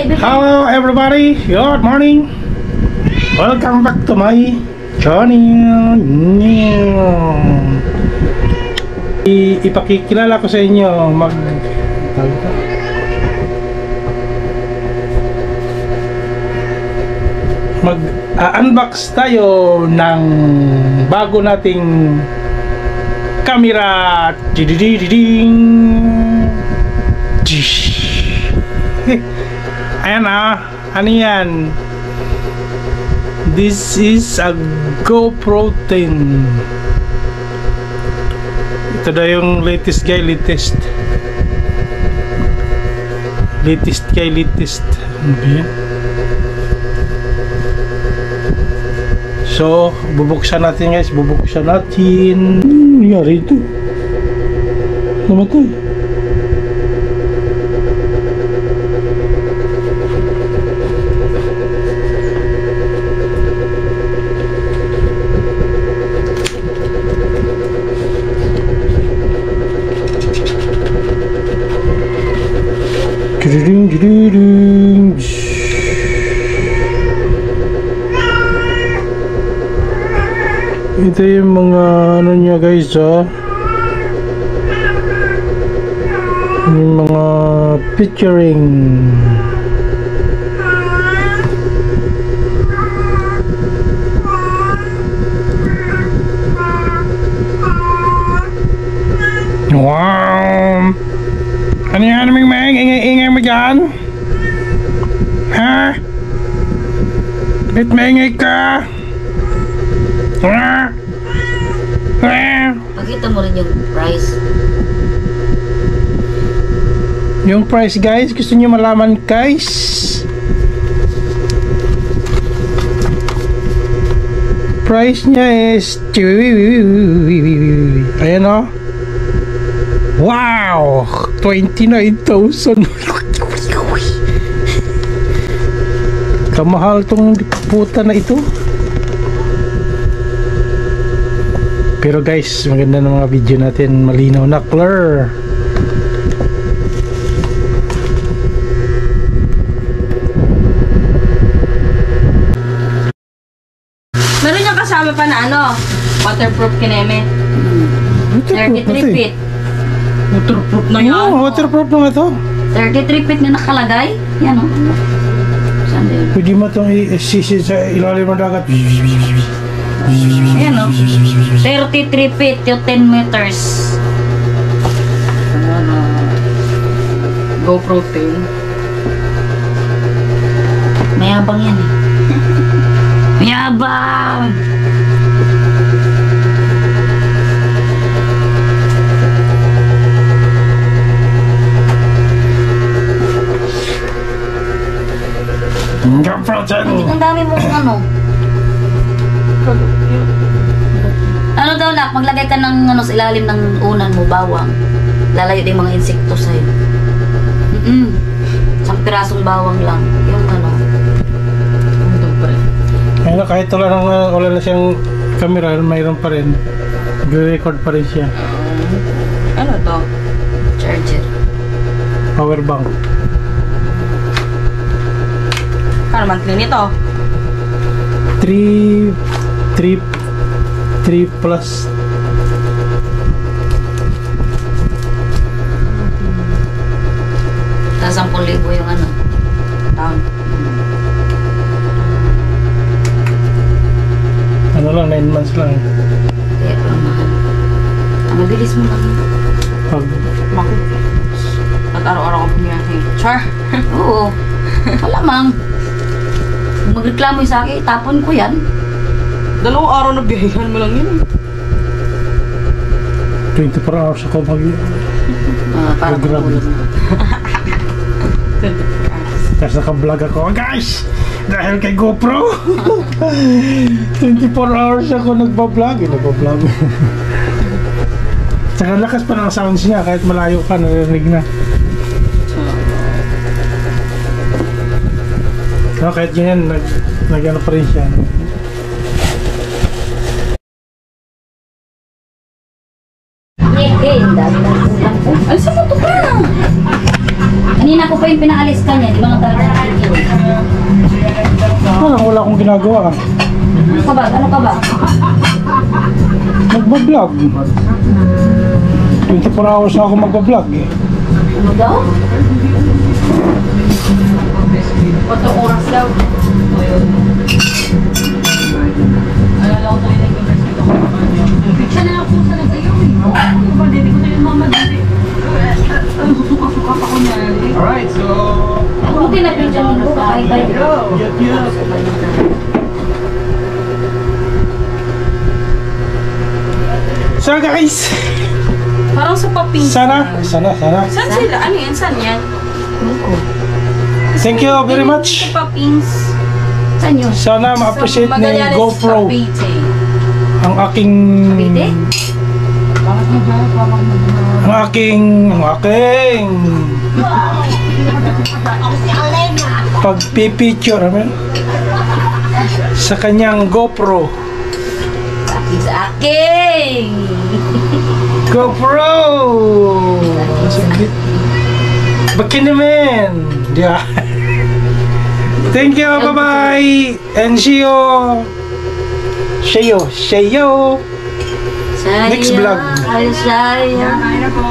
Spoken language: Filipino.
Hello everybody, good morning. Welcome back to my channel. I ipakikilala ko sa inyo mag tawag ito? mag unbox tayo ng bago nating camera. Dididididing. Ayan ah, ano yan? This is a GoPro 10. Ito na yung latest guy, latest. Latest guy, latest. Ano? So, bubuksan natin guys, bubuksan natin. Ano nangyari ito? Namatay. Ding, Ito yung mga ano niya guys ah. Yung mga picturing. Wow! Ano yan, Ming Ming? Ingay-ingay mo dyan? Ha? Bit maingay ka? Ha? Ha? Pakita mo rin yung price. Yung price guys, gusto niyo malaman guys? Price niya is Ayan o. Wow! 29,000. Kamahal tong puta na ito. Pero guys, maganda ng mga video natin. Malinaw na clear. Meron yung kasama pa na ano, waterproof kineme. 33 feet. Waterproof na yan. Oo, waterproof na nga to. 33 feet na nakalagay. Yan o. Yun? Pwede mo itong i-sisi sa ilalim ng dagat. Ayan o. 33 feet yung 10 meters. Ano, GoPro 10. Mayabang yan eh. Mayabang! GoPro 10. Ang dami mo ano. Ano daw nak, maglagay ka ng ano sa ilalim ng unan mo, bawang. Lalayo din mga insekto sa'yo. Mm-mm. Isang pirasong bawang lang. Yung ano. Na, kahit wala, nang, wala na siyang camera, mayroon pa rin. Nag-record pa rin siya. Ano to? Charger. Power bank. Ano monthly nito? 3 3 3 plus Tapos 10,000 yung ano. Taon. ano lang 9 months lang pa mahal. Ang mabilis mo lang. pag Maku. At araw-araw ko pumiyahe. Char! Oo. Malamang. Kung magreklamo yung sa akin, tapon ko yan. Dalawang araw na biyahehan mo lang yun. Eh. 24 hours ako mag Ah, para na. tapos naka-vlog ako. "Oh, guys dahil kay GoPro. 24 hours ako nagpa-vlog eh, nagpa-vlog Tsaka lakas pa ng sounds niya. Kahit malayo ka narinig na no, kahit ganyan nag, nag ano pa rin siya. Ay, sa mo to ka? Kanina ko pa yung pinaalis ka niya, di ba nga talaga? Parang wala akong ginagawa. Ano ka ba? Ano ka ba? Magbablog. 24 hours na ako magbablog eh. Ano daw? Quatro oras daw. Alala ko tayo nag-converse dito ko naman yun. Siya na lang po sa nag-ayaw eh. Ano ba, hindi ko na yun mama dito. Ang susuka-suka pa ko niya. Alright, so Buti na picture mo ko. Kahit tayo. So guys, Parang sa paping. sana, sana, sana. Saan sila? Ano yan? Saan yan? Thank you very much. Sana ma-appreciate ni GoPro. Ang aking ang aking ang aking pagpipicture ano yun? sa kanyang GoPro. Sa akin! GoPro! Saglit Baki naman di ba thank you. Bye bye and see you see you see you Next vlog. Ay, sayang. Na po.